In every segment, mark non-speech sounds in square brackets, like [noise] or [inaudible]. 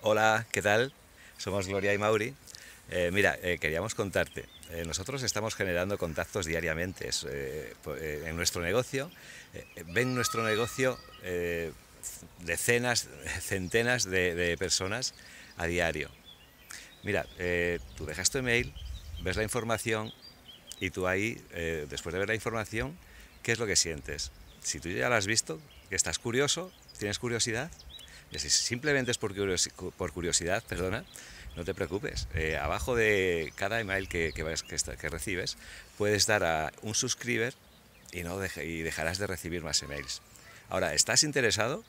Hola, ¿qué tal? Somos Gloria y Mauri. Eh, mira, eh, queríamos contarte, eh, nosotros estamos generando contactos diariamente en nuestro negocio. ven nuestro negocio decenas, [laughs] centenas de, personas a diario. Mira, tú dejas tu email, ves la información y tú ahí, después de ver la información, ¿qué es lo que sientes? Si tú ya la has visto, que estás curioso, tienes curiosidad, si simplemente es por, curiosidad, perdona, no te preocupes. Eh, abajo de cada email que, recibes, puedes dar a un suscriber y, no dejarás de recibir más emails. Ahora, ¿estás interesado?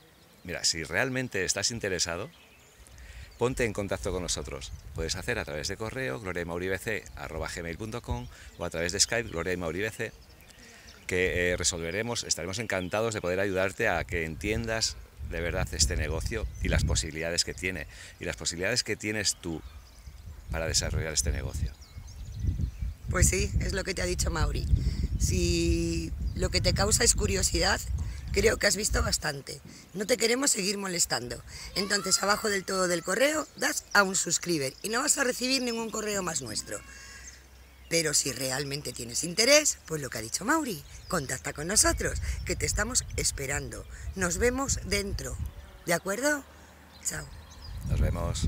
Mira, si realmente estás interesado, ponte en contacto con nosotros. Puedes hacer a través de correo gloriamauribc.com o a través de Skype gloriamauribc que eh, resolveremos, estaremos encantados de poder ayudarte a que entiendas de verdad este negocio y las posibilidades que tiene y las posibilidades que tienes tú para desarrollar este negocio. Pues sí, es lo que te ha dicho Mauri. Si lo que te causa es curiosidad, creo que has visto bastante. No te queremos seguir molestando. Entonces, abajo del todo del correo, das a un suscriber y no vas a recibir ningún correo más nuestro. Pero si realmente tienes interés, pues lo que ha dicho Mauri, contacta con nosotros, que te estamos esperando. Nos vemos dentro. ¿De acuerdo? Chao. Nos vemos.